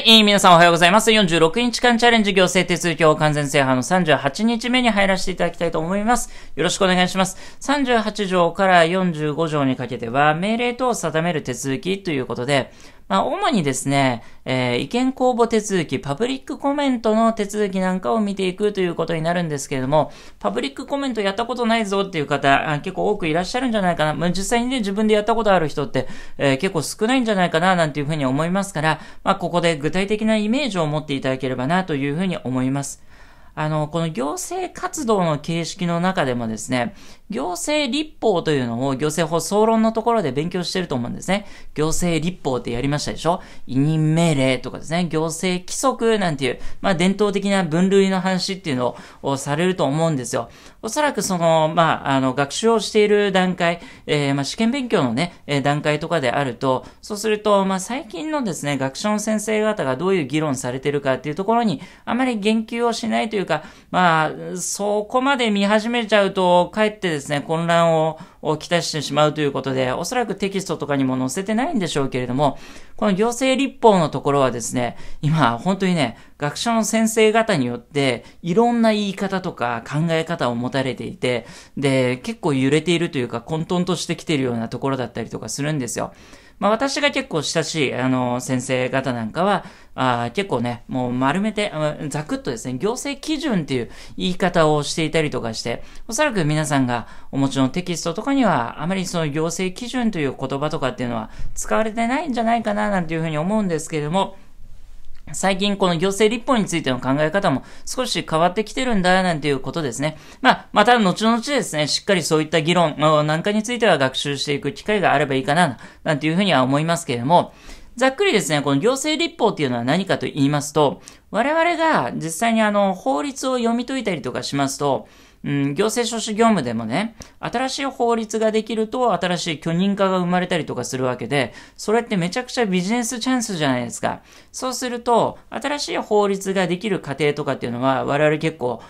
はい、えー皆さんおはようございます。46日間チャレンジ行政手続きを完全制覇の38日目に入らせていただきたいと思います。よろしくお願いします。38条から45条にかけては、命令等を定める手続きということで、まあ、主にですね、えー意見公募手続き、パブリックコメントの手続きなんかを見ていくということになるんですけれども、パブリックコメントやったことないぞっていう方、結構多くいらっしゃるんじゃないかな。まあ、実際にね、自分でやったことある人って、えー結構少ないんじゃないかな、なんていうふうに思いますから、まあ、ここで具体的なイメージを持っていただければな、というふうに思います。あの、この行政活動の形式の中でもですね、行政立法というのを行政法総論のところで勉強してると思うんですね。行政立法ってやりましたでしょ？委任命令とかですね、行政規則なんていう、まあ伝統的な分類の話っていうのをされると思うんですよ。おそらくその、まあ、あの、学習をしている段階、えーまあ試験勉強のね、え段階とかであると、そうすると、まあ最近のですね、学者の先生方がどういう議論されてるかっていうところに、あまり言及をしないというか、まあ、そこまで見始めちゃうと、かえってですね、混乱ををきたしてしまうということで、おそらくテキストとかにも載せてないんでしょうけれども、この行政立法のところはですね、今、本当にね、学者の先生方によって、いろんな言い方とか考え方を持たれていて、で、結構揺れているというか、混沌としてきているようなところだったりとかするんですよ。まあ私が結構親しい、あの、先生方なんかは、あ結構ね、もう丸めて、ざくっとですね、行政基準っていう言い方をしていたりとかして、おそらく皆さんがお持ちのテキストとかには、あまりその行政基準という言葉とかっていうのは使われてないんじゃないかな、なんていうふうに思うんですけれども、最近この行政立法についての考え方も少し変わってきてるんだなんていうことですね。まあ、また後々ですね、しっかりそういった議論なんかについては学習していく機会があればいいかな、なんていうふうには思いますけれども、ざっくりですね、この行政立法っていうのは何かと言いますと、我々が実際にあの法律を読み解いたりとかしますと、うん、行政書士業務でもね、新しい法律ができると新しい許認可が生まれたりとかするわけで、それってめちゃくちゃビジネスチャンスじゃないですか。そうすると、新しい法律ができる過程とかっていうのは我々結構、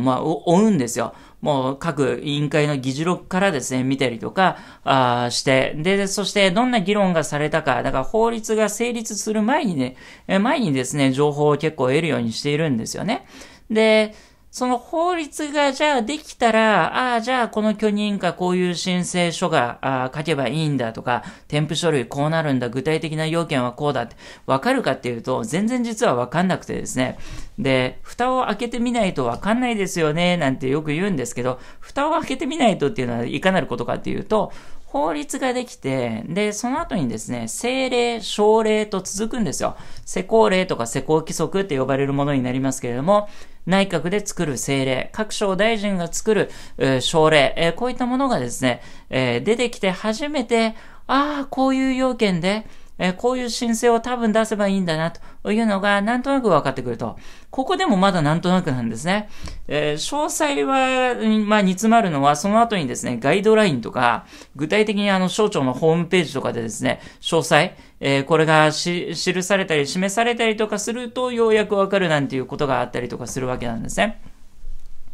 まあ、追うんですよ。もう各委員会の議事録からですね、見たりとか、あして、で、そしてどんな議論がされたか、だから法律が成立する前にね、前にですね、情報を結構得るようにしているんですよね。で、その法律がじゃあできたら、ああ、じゃあこの許認可こういう申請書があ書けばいいんだとか、添付書類こうなるんだ、具体的な要件はこうだって、わかるかっていうと、全然実はわかんなくてですね。で、蓋を開けてみないとわかんないですよね、なんてよく言うんですけど、蓋を開けてみないとっていうのはいかなることかっていうと、法律ができて、で、その後にですね、政令、省令と続くんですよ。施行令とか施行規則って呼ばれるものになりますけれども、内閣で作る政令、各省大臣が作る、えー省令、えーこういったものがですね、えー出てきて初めて、ああ、こういう要件で、えーこういう申請を多分出せばいいんだな、というのが、なんとなく分かってくると。ここでもまだなんとなくなんですね。えー詳細は、まあ、煮詰まるのは、その後にですね、ガイドラインとか、具体的にあの、省庁のホームページとかでですね、詳細、えーこれが記されたり、示されたりとかすると、ようやくわかるなんていうことがあったりとかするわけなんですね。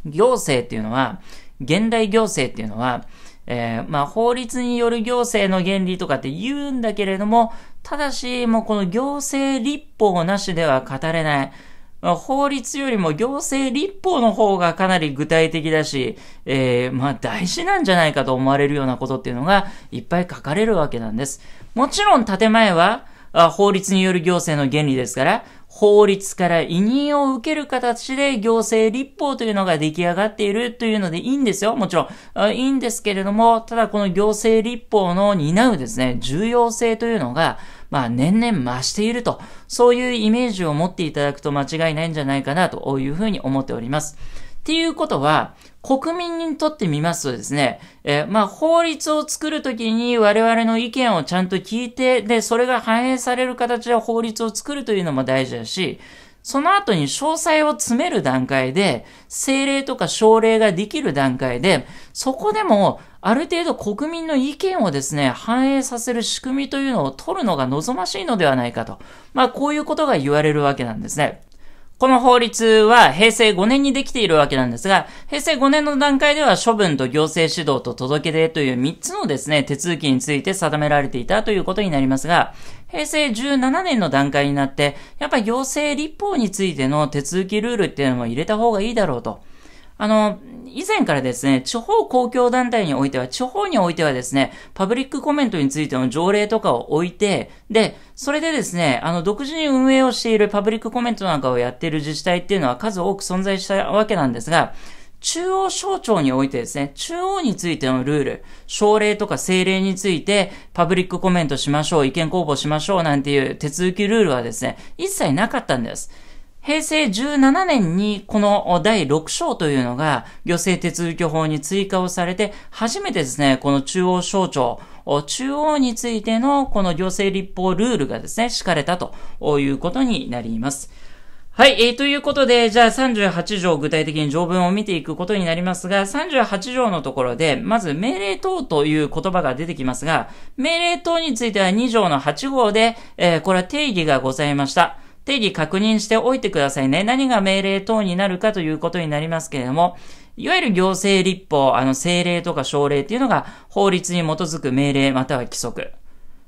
行政っていうのは、現代行政っていうのは、えーまあ、法律による行政の原理とかって言うんだけれども、ただし、もうこの行政立法なしでは語れない。まあ法律よりも行政立法の方がかなり具体的だし、えーまあ大事なんじゃないかと思われるようなことっていうのがいっぱい書かれるわけなんです。もちろん建前は法律による行政の原理ですから、法律から委任を受ける形で行政立法というのが出来上がっているというのでいいんですよ。もちろん。いいんですけれども、ただこの行政立法の担うですね、重要性というのが、まあ年々増していると、そういうイメージを持っていただくと間違いないんじゃないかなというふうに思っております。っていうことは、国民にとってみますとですね、えーまあ、法律を作るときに我々の意見をちゃんと聞いて、で、それが反映される形で法律を作るというのも大事だし、その後に詳細を詰める段階で、政令とか省令ができる段階で、そこでも、ある程度国民の意見をですね、反映させる仕組みというのを取るのが望ましいのではないかと。まあ、こういうことが言われるわけなんですね。この法律は平成5年にできているわけなんですが、平成5年の段階では処分と行政指導と届け出という3つのですね、手続きについて定められていたということになりますが、平成17年の段階になって、やっぱ行政立法についての手続きルールっていうのも入れた方がいいだろうと。あの、以前からですね、地方公共団体においては、地方においてはですね、パブリックコメントについての条例とかを置いて、で、それでですね、あの、独自に運営をしているパブリックコメントなんかをやっている自治体っていうのは数多く存在したわけなんですが、中央省庁においてですね、中央についてのルール、省令とか政令についてパブリックコメントしましょう、意見公募しましょうなんていう手続きルールはですね、一切なかったんです。平成17年にこの第6章というのが行政手続き法に追加をされて、初めてですね、この中央省庁、中央についてのこの行政立法ルールがですね、敷かれたということになります。はい、えー、ということで、じゃあ38条具体的に条文を見ていくことになりますが、38条のところで、まず命令等という言葉が出てきますが、命令等については2条の8号で、えー、これは定義がございました。定義確認しておいてくださいね。何が命令等になるかということになりますけれども、いわゆる行政立法、あの、政令とか省令っていうのが法律に基づく命令または規則。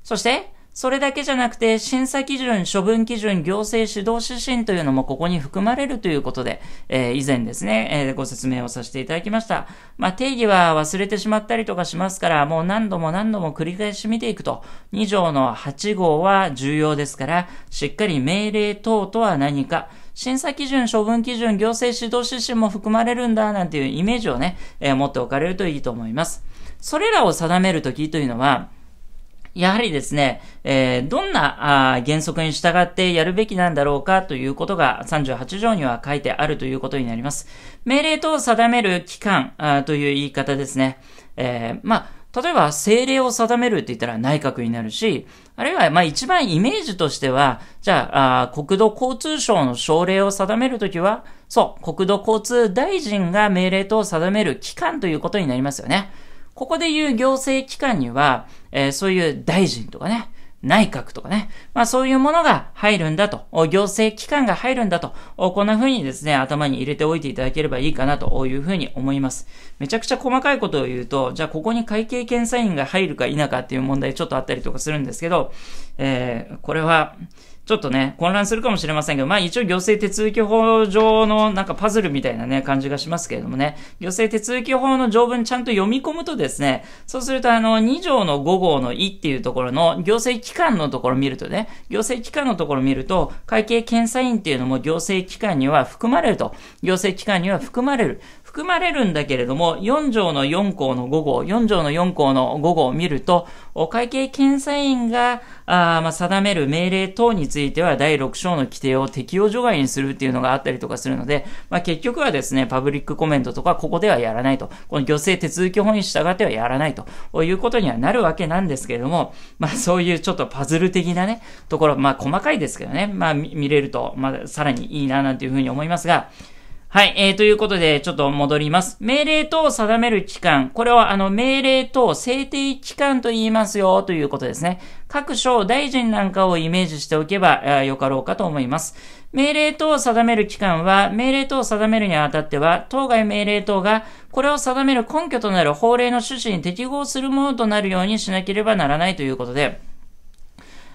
そして、それだけじゃなくて、審査基準、処分基準、行政指導指針というのもここに含まれるということで、えー、以前ですね、えー、ご説明をさせていただきました。まあ、定義は忘れてしまったりとかしますから、もう何度も何度も繰り返し見ていくと、2条の8号は重要ですから、しっかり命令等とは何か、審査基準、処分基準、行政指導指針も含まれるんだ、なんていうイメージをね、えー、持っておかれるといいと思います。それらを定めるときというのは、やはりですね、えー、どんなあ原則に従ってやるべきなんだろうかということが38条には書いてあるということになります。命令等を定める期間あという言い方ですね。えー、まあ、例えば、政令を定めるって言ったら内閣になるし、あるいは、まあ一番イメージとしては、じゃあ、あ国土交通省の省令を定めるときは、そう、国土交通大臣が命令等を定める期間ということになりますよね。ここで言う行政機関には、えー、そういう大臣とかね、内閣とかね。まあそういうものが入るんだと。行政機関が入るんだと。こんな風にですね、頭に入れておいていただければいいかなという風に思います。めちゃくちゃ細かいことを言うと、じゃあここに会計検査員が入るか否かっていう問題ちょっとあったりとかするんですけど、えー、これは、ちょっとね、混乱するかもしれませんけど、まあ一応行政手続き法上のなんかパズルみたいなね、感じがしますけれどもね、行政手続き法の条文ちゃんと読み込むとですね、そうするとあの、2条の5号のいっていうところの行政機関のところ見るとね、行政機関のところ見ると、会計検査院っていうのも行政機関には含まれると。行政機関には含まれる。含まれるんだけれども、4条の4項の5号、4条の4項の5号を見ると、会計検査院が、あまあ、定める命令等については第6章の規定を適用除外にするっていうのがあったりとかするので、まあ、結局はですね、パブリックコメントとかここではやらないと。この行政手続き法に従ってはやらないということにはなるわけなんですけれども、まあ、そういうちょっとパズル的なね、ところ、まあ、細かいですけどね、まあ、見れると、まあ、さらにいいな、なんていうふうに思いますが、はい、えー、ということで、ちょっと戻ります。命令等を定める期間。これは、あの、命令等制定期間と言いますよ、ということですね。各省大臣なんかをイメージしておけば、よかろうかと思います。命令等を定める期間は、命令等を定めるにあたっては、当該命令等が、これを定める根拠となる法令の趣旨に適合するものとなるようにしなければならないということで、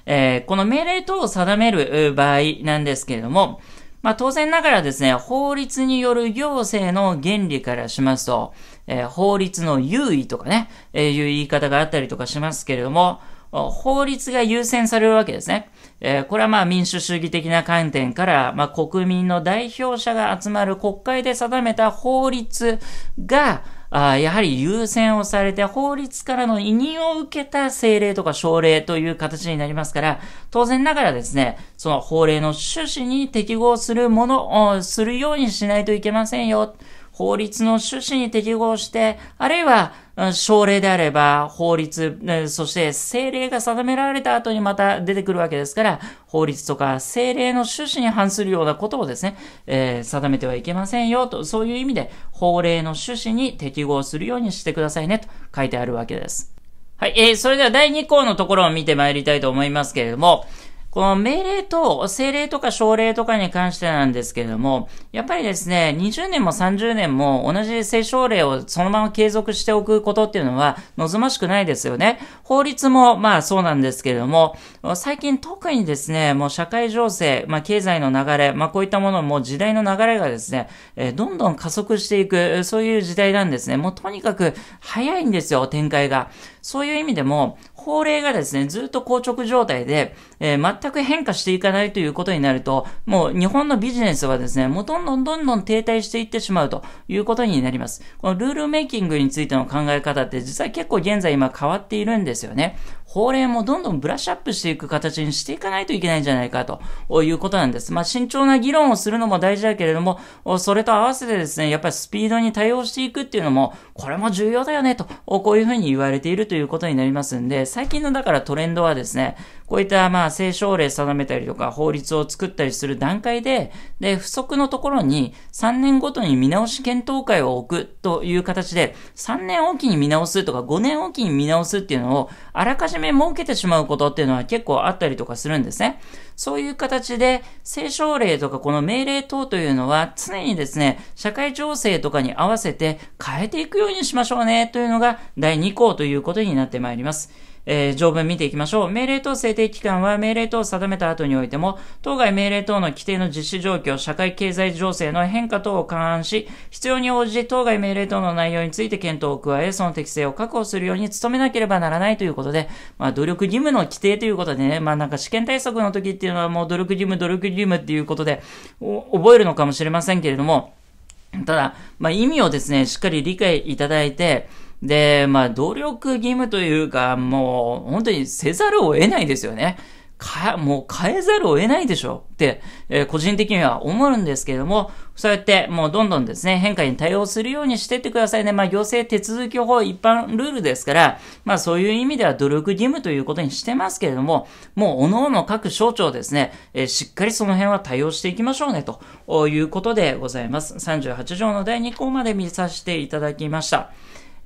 えー、この命令等を定める場合なんですけれども、まあ当然ながらですね、法律による行政の原理からしますと、えー、法律の優位とかね、えー、いう言い方があったりとかしますけれども、法律が優先されるわけですね。えー、これはまあ民主主義的な観点から、まあ国民の代表者が集まる国会で定めた法律が、あやはり優先をされて法律からの委任を受けた政令とか省令という形になりますから、当然ながらですね、その法令の趣旨に適合するものをするようにしないといけませんよ。法律の趣旨に適合して、あるいは、省令であれば、法律、そして政令が定められた後にまた出てくるわけですから、法律とか政令の趣旨に反するようなことをですね、えー、定めてはいけませんよと、そういう意味で、法令の趣旨に適合するようにしてくださいねと書いてあるわけです。はい、えー、それでは第2項のところを見てまいりたいと思いますけれども、この命令と政令とか省令とかに関してなんですけれども、やっぱりですね、20年も30年も同じ聖省令をそのまま継続しておくことっていうのは望ましくないですよね。法律もまあそうなんですけれども、最近特にですね、もう社会情勢、まあ経済の流れ、まあこういったものも時代の流れがですね、え、どんどん加速していく、そういう時代なんですね。もうとにかく早いんですよ、展開が。そういう意味でも、法令がですね、ずっと硬直状態で、えー、全く変化していかないということになると、もう日本のビジネスはですね、もうどんどんどんどん停滞していってしまうということになります。このルールメイキングについての考え方って実は結構現在今変わっているんですよね。法令もどんどんブラッシュアップしていく形にしていかないといけないんじゃないかということなんです。まあ、慎重な議論をするのも大事だけれども、それと合わせてですね、やっぱりスピードに対応していくっていうのも、これも重要だよねと、こういうふうに言われているということになりますんで、最近のだからトレンドはですね、こういったまあ、聖書令定めたりとか法律を作ったりする段階で、で、不足のところに3年ごとに見直し検討会を置くという形で、3年おきに見直すとか5年おきに見直すっていうのをあらかじめめ設けてしまうことっていうのは結構あったりとかするんですね。そういう形で、聖書令とかこの命令等というのは常にですね、社会情勢とかに合わせて変えていくようにしましょうねというのが第2項ということになってまいります。えー、条文見ていきましょう。命令等制定期間は命令等を定めた後においても、当該命令等の規定の実施状況、社会経済情勢の変化等を勘案し、必要に応じ当該命令等の内容について検討を加え、その適正を確保するように努めなければならないということで、まあ、努力義務の規定ということでね、まあなんか試験対策の時っていうのはもう努力義務、努力義務っていうことで、覚えるのかもしれませんけれども、ただ、まあ意味をですね、しっかり理解いただいて、で、まあ、努力義務というか、もう、本当にせざるを得ないですよね。か、もう変えざるを得ないでしょって、えー、個人的には思うんですけれども、そうやってもうどんどんですね、変化に対応するようにしてってくださいね。まあ行政手続き法一般ルールですから、まあそういう意味では努力義務ということにしてますけれども、もう各々各省庁ですね、えー、しっかりその辺は対応していきましょうね、ということでございます。38条の第2項まで見させていただきました。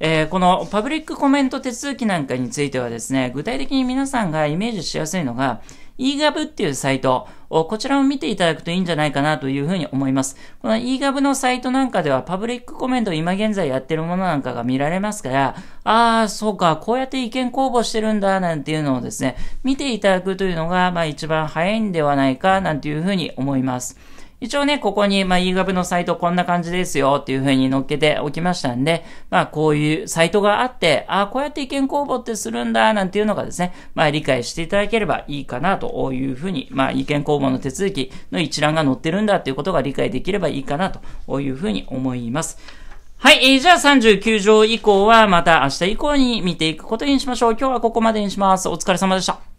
えー、このパブリックコメント手続きなんかについてはですね、具体的に皆さんがイメージしやすいのが、eGov っていうサイト、こちらを見ていただくといいんじゃないかなというふうに思います。この eGov のサイトなんかではパブリックコメント今現在やってるものなんかが見られますから、ああ、そうか、こうやって意見公募してるんだ、なんていうのをですね、見ていただくというのが、まあ一番早いんではないか、なんていうふうに思います。一応ね、ここに、まあ、eGov のサイトこんな感じですよっていう風に載っけておきましたんで、まあ、こういうサイトがあって、ああ、こうやって意見公募ってするんだ、なんていうのがですね、まあ、理解していただければいいかなという風に、まあ、意見公募の手続きの一覧が載ってるんだっていうことが理解できればいいかなという風に思います。はい、えー、じゃあ39条以降はまた明日以降に見ていくことにしましょう。今日はここまでにします。お疲れ様でした。